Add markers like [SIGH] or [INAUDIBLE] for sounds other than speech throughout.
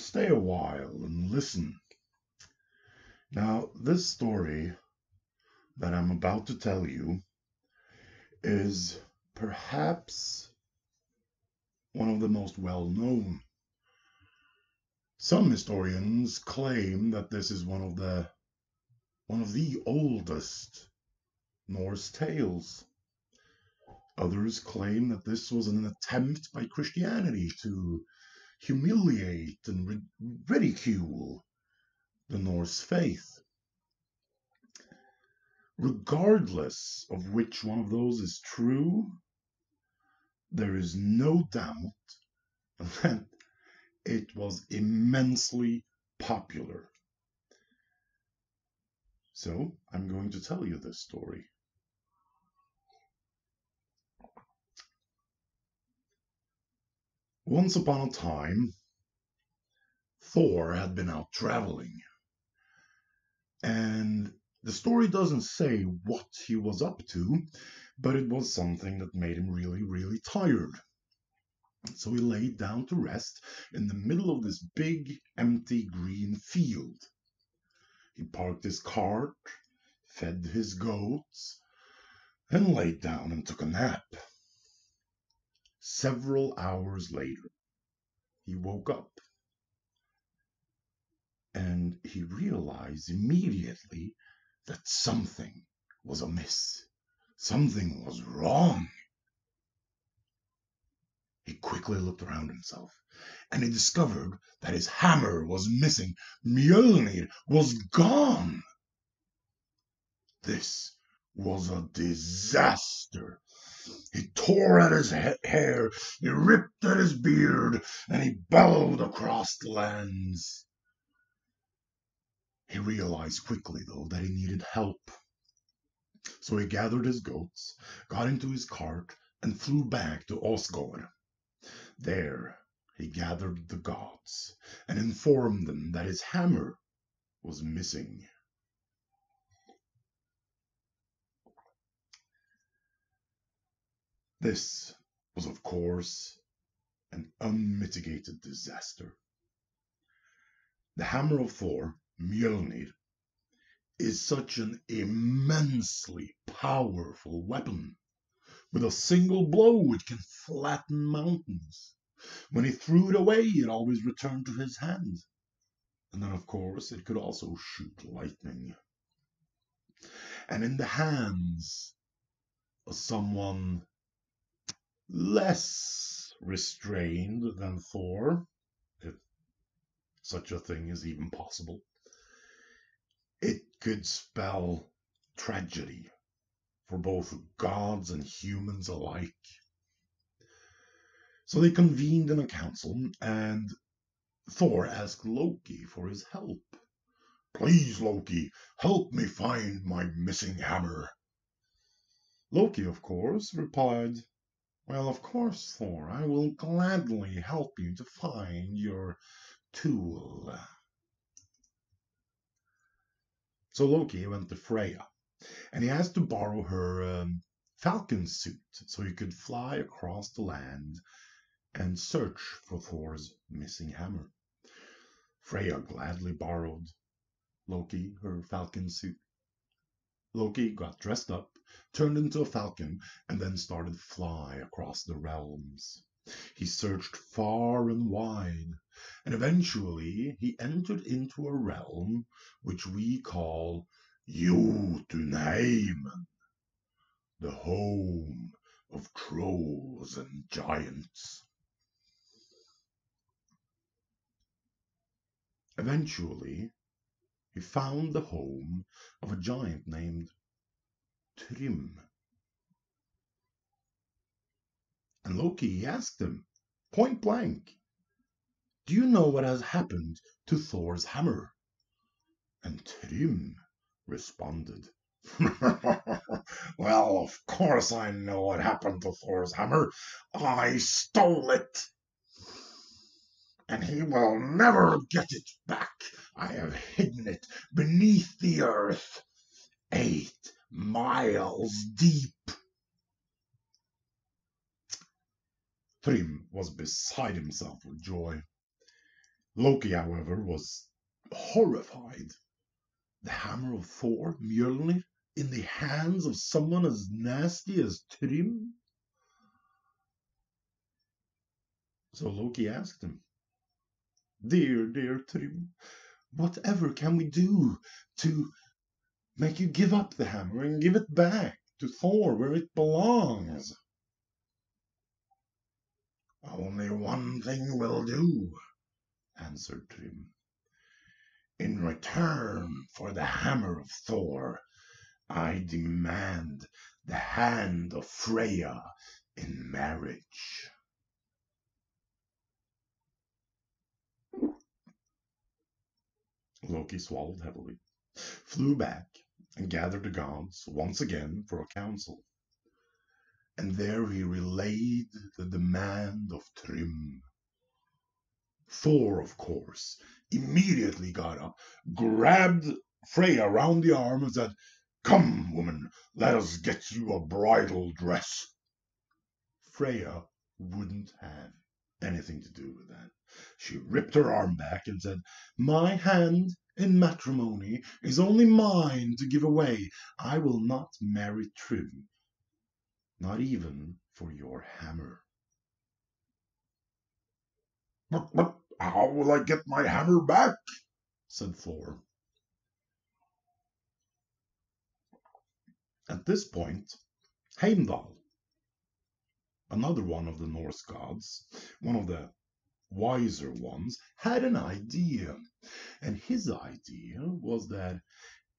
stay a while and listen? Now, this story that I'm about to tell you is perhaps one of the most well known. Some historians claim that this is one of the one of the oldest Norse tales. Others claim that this was an attempt by Christianity to humiliate and ridicule the Norse faith. Regardless of which one of those is true, there is no doubt [LAUGHS] that it was immensely popular. So I'm going to tell you this story. Once upon a time, Thor had been out traveling. And the story doesn't say what he was up to, but it was something that made him really, really tired. So he laid down to rest in the middle of this big, empty green field. He parked his cart, fed his goats, and laid down and took a nap. Several hours later, he woke up and he realized immediately that something was amiss. Something was wrong. He quickly looked around himself and he discovered that his hammer was missing. Mjolnir was gone. This was a disaster. He tore at his hair, he ripped at his beard, and he bellowed across the lands. He realized quickly, though, that he needed help. So he gathered his goats, got into his cart, and flew back to Asgard. There he gathered the gods and informed them that his hammer was missing. This was, of course, an unmitigated disaster. The hammer of Thor, Mjolnir, is such an immensely powerful weapon. With a single blow, it can flatten mountains. When he threw it away, it always returned to his hand. And then, of course, it could also shoot lightning. And in the hands of someone less restrained than Thor, if such a thing is even possible, it could spell tragedy for both gods and humans alike. So they convened in a council, and Thor asked Loki for his help. Please, Loki, help me find my missing hammer. Loki, of course, replied, well, of course, Thor, I will gladly help you to find your tool. So Loki went to Freya, and he asked to borrow her um, falcon suit so he could fly across the land and search for Thor's missing hammer. Freya gladly borrowed Loki her falcon suit. Loki got dressed up turned into a falcon, and then started fly across the realms. He searched far and wide, and eventually he entered into a realm which we call Jotunheim, the home of trolls and giants. Eventually, he found the home of a giant named Thrym. And Loki asked him, point blank, Do you know what has happened to Thor's hammer? And Thrym responded, [LAUGHS] Well, of course I know what happened to Thor's hammer. I stole it. And he will never get it back. I have hidden it beneath the earth. Eight miles deep. Thrym was beside himself with joy. Loki, however, was horrified. The hammer of Thor, Mjolnir, in the hands of someone as nasty as Thrym? So Loki asked him, Dear, dear Thrym, whatever can we do to make you give up the hammer and give it back to Thor where it belongs? Only one thing will do, answered Thrym. In return for the hammer of Thor, I demand the hand of Freya in marriage. Loki swallowed heavily, flew back, and gathered the gods once again for a council. And there he relayed the demand of Thrym. Thor, of course, immediately got up, grabbed Freya round the arm, and said, Come, woman, let us get you a bridal dress. Freya wouldn't have anything to do with that. She ripped her arm back and said, My hand in matrimony is only mine to give away. I will not marry Thrym, not even for your hammer. But, but how will I get my hammer back? said Thor. At this point, Heimdall, another one of the Norse gods, one of the wiser ones, had an idea. And his idea was that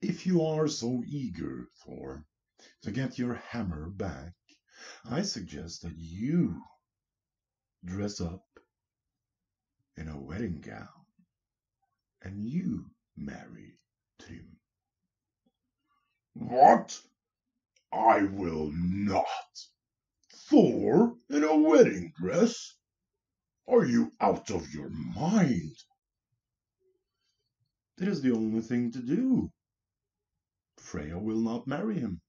if you are so eager, Thor, to get your hammer back, I suggest that you dress up in a wedding gown and you marry Thrym. What? I will not. Thor in a wedding dress? Are you out of your mind? It is the only thing to do. Freya will not marry him.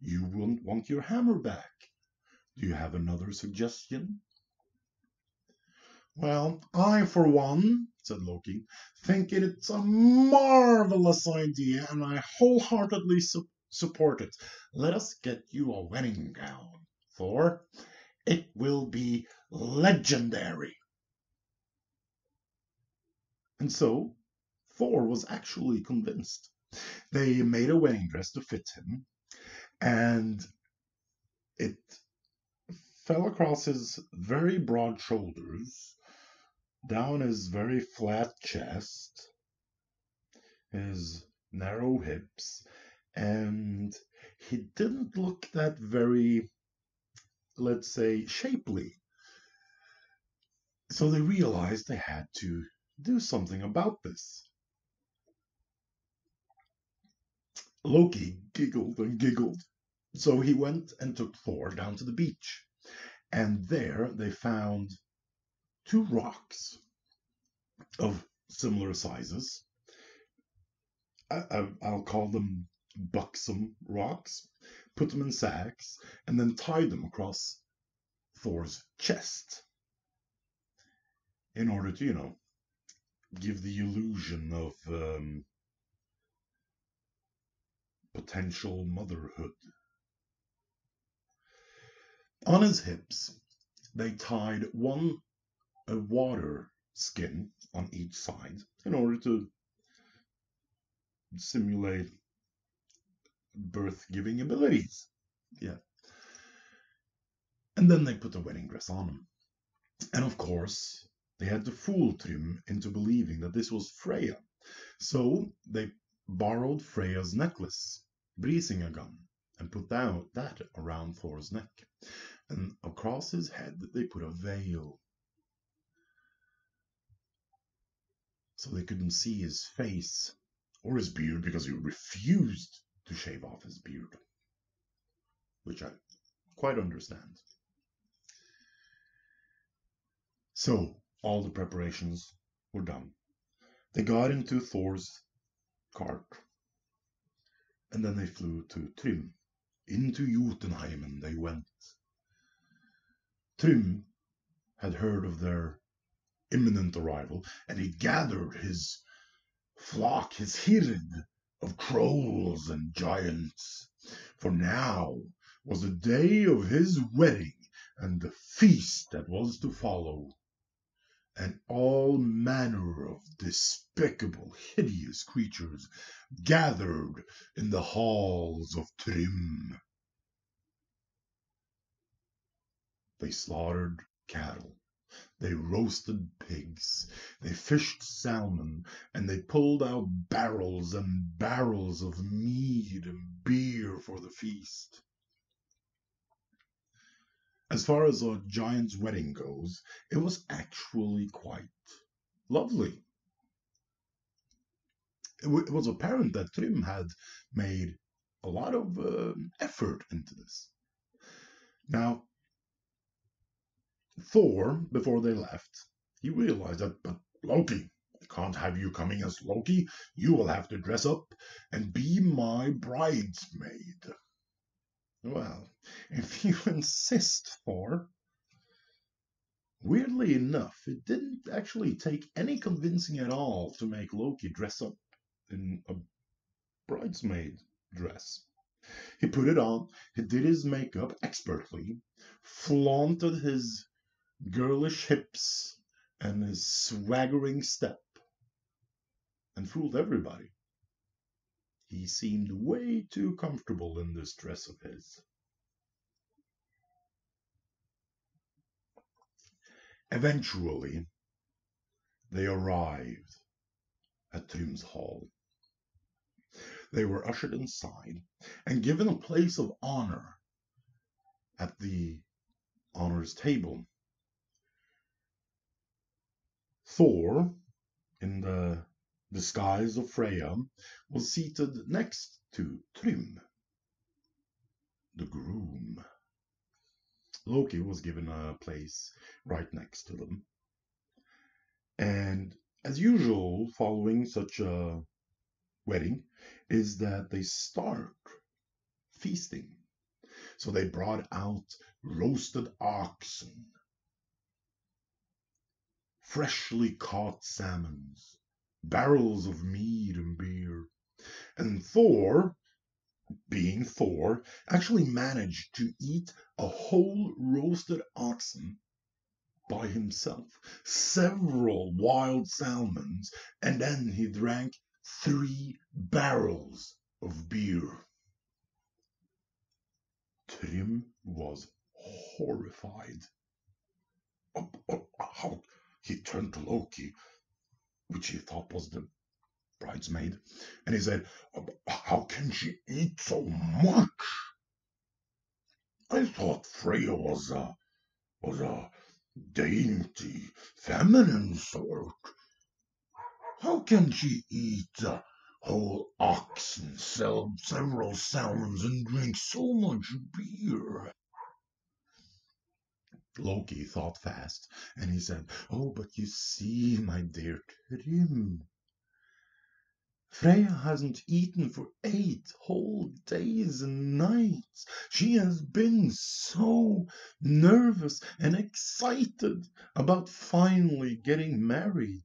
You won't want your hammer back. Do you have another suggestion? Well, I, for one, said Loki, think it's a marvelous idea, and I wholeheartedly su support it. Let us get you a wedding gown, Thor. It will be legendary. And so Thor was actually convinced. They made a wedding dress to fit him, and it fell across his very broad shoulders down his very flat chest, his narrow hips, and he didn't look that very, let's say, shapely. So they realized they had to do something about this. Loki giggled and giggled. So he went and took Thor down to the beach. And there they found two rocks of similar sizes. I, will call them buxom rocks, put them in sacks, and then tied them across Thor's chest in order to, you know, give the illusion of um, potential motherhood. On his hips, they tied one a water skin on each side in order to simulate birth giving abilities. Yeah. And then they put the wedding dress on him. And of course, they had to fool Thrym into believing that this was Freya. So they borrowed Freya's necklace, Brisingamen, and put that, that around Thor's neck. And across his head they put a veil so they couldn't see his face or his beard because he refused to shave off his beard, which I quite understand. So all the preparations were done. They got into Thor's cart, and then they flew to Thrym. Into Jotunheimen they went. Thrym had heard of their imminent arrival, and he gathered his flock, his hird of trolls and giants. For now was the day of his wedding and the feast that was to follow. And all manner of despicable, hideous creatures gathered in the halls of Thrym. They slaughtered cattle, they roasted pigs, they fished salmon, and they pulled out barrels and barrels of mead and beer for the feast. As far as a giant's wedding goes, it was actually quite lovely. It, it was apparent that Thrym had made a lot of uh, effort into this. Now, Thor, before they left, he realized that, but Loki, I can't have you coming as Loki. You will have to dress up and be my bridesmaid. Well, if [LAUGHS] you insist, Thor. Weirdly enough, it didn't actually take any convincing at all to make Loki dress up in a bridesmaid dress. He put it on, he did his makeup expertly, flaunted his girlish hips and his swaggering step, and fooled everybody. He seemed way too comfortable in this dress of his. Eventually, they arrived at Thrym's Hall. They were ushered inside and given a place of honor at the honors table. Thor, in the disguise of Freya, was seated next to Thrym, the groom. Loki was given a place right next to them. And as usual, following such a wedding, is that they start feasting. So they brought out roasted oxen, freshly caught salmons, barrels of mead and beer. And Thor, being Thor, actually managed to eat a whole roasted oxen by himself, several wild salmons, and then he drank three barrels of beer. Thrym was horrified. He turned to Loki which he thought was the bridesmaid, and he said, How can she eat so much? I thought Freya was a was a dainty, feminine sort. How can she eat a whole ox and sell several salmons and drink so much beer? Loki thought fast, and he said, Oh, but you see, my dear Thrym, Freya hasn't eaten for eight whole days and nights. She has been so nervous and excited about finally getting married.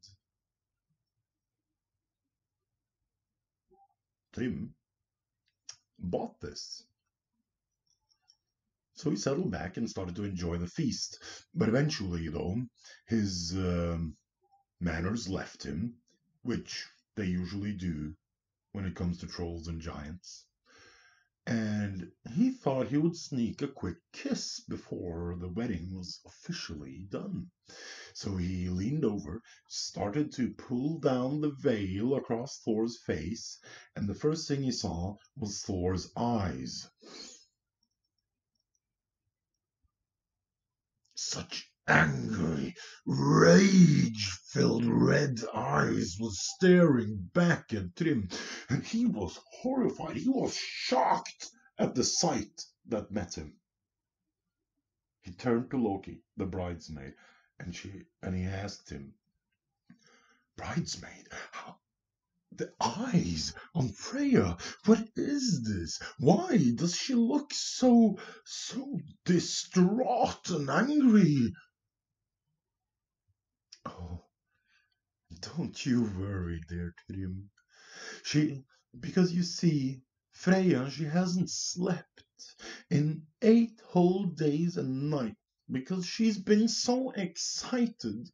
Thrym bought this so he settled back and started to enjoy the feast. But eventually, though, his uh, manners left him, which they usually do when it comes to trolls and giants. And he thought he would sneak a quick kiss before the wedding was officially done. So he leaned over, started to pull down the veil across Thor's face, and the first thing he saw was Thor's eyes. Such angry, rage-filled red eyes was staring back at Thrym, and he was horrified. He was shocked at the sight that met him. He turned to Loki, the bridesmaid, and she and he asked him, "Bridesmaid, how, the eyes on Freya. What is this? Why does she look so, so distraught and angry? Oh, Don't you worry, dear Thrym. She, because you see, Freya, she hasn't slept in eight whole days and nights because she's been so excited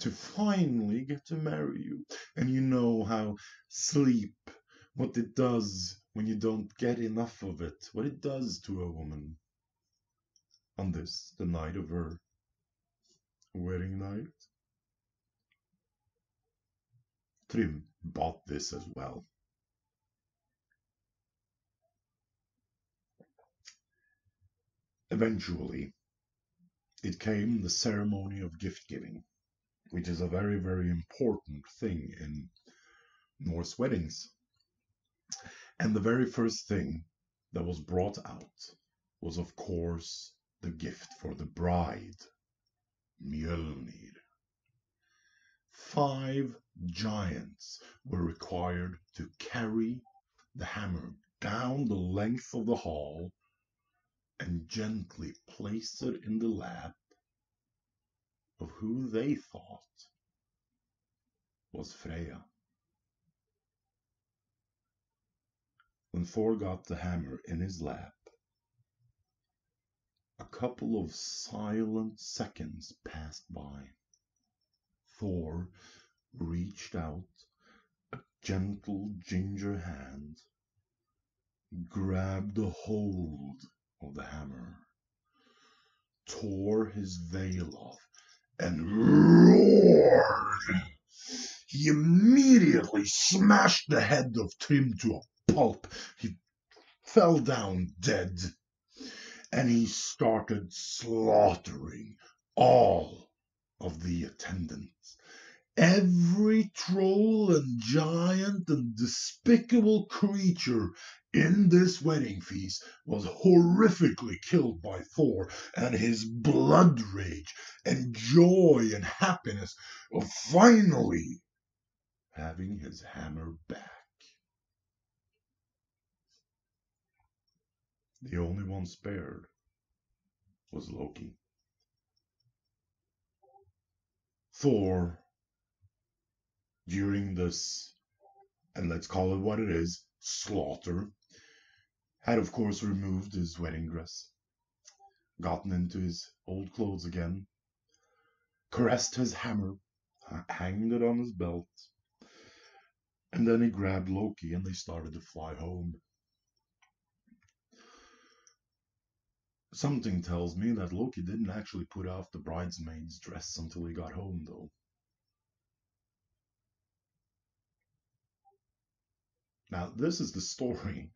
to finally get to marry you. And you know how sleep, what it does when you don't get enough of it, what it does to a woman on this, the night of her wedding night. Thrym bought this as well. Eventually, it came the ceremony of gift giving, which is a very, very important thing in Norse weddings. And the very first thing that was brought out was, of course, the gift for the bride, Mjölnir. Five giants were required to carry the hammer down the length of the hall and gently place it in the lap of who they thought was Freya. When Thor got the hammer in his lap, a couple of silent seconds passed by. Thor reached out a gentle ginger hand, grabbed a hold of the hammer, tore his veil off, and roared. He immediately smashed the head of Thrym to a pulp. He fell down dead, and he started slaughtering all of the attendants. Every troll and giant and despicable creature in this wedding feast was horrifically killed by Thor, and his blood rage and joy and happiness of finally having his hammer back. The only one spared was Loki. Thor, during this, and let's call it what it is, slaughter, had of course removed his wedding dress, gotten into his old clothes again, caressed his hammer, hanged it on his belt, and then he grabbed Loki and they started to fly home. Something tells me that Loki didn't actually put off the bridesmaid's dress until he got home, though. Now, this is the story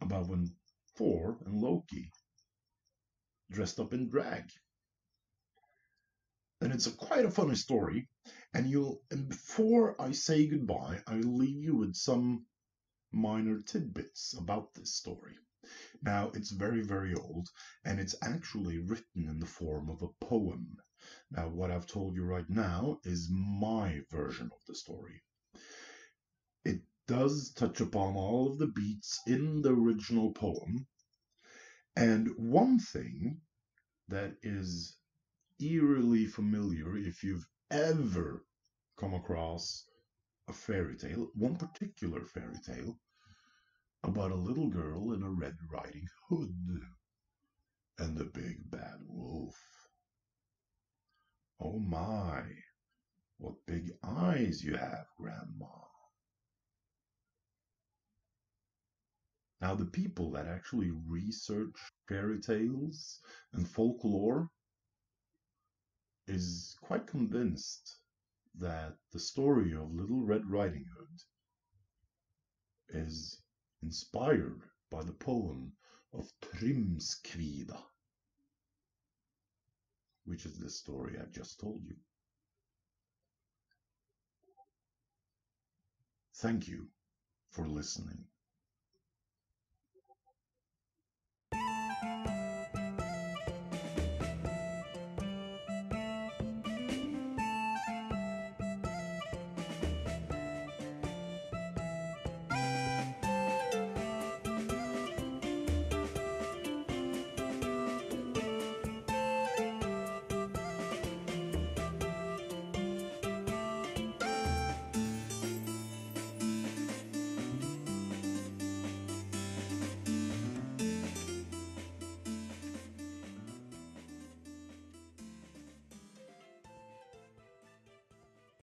about when Thor and Loki dressed up in drag. And it's a quite a funny story. And you'll and before I say goodbye, I'll leave you with some minor tidbits about this story. Now, it's very, very old, and it's actually written in the form of a poem. Now, what I've told you right now is my version of the story. Does touch upon all of the beats in the original poem, and one thing that is eerily familiar if you've ever come across a fairy tale, one particular fairy tale, about a little girl in a Red Riding Hood and the big bad wolf. Oh my, what big eyes you have, Grandma. Now, the people that actually research fairy tales and folklore is quite convinced that the story of Little Red Riding Hood is inspired by the poem of Trymskvida, which is the story I've just told you. Thank you for listening.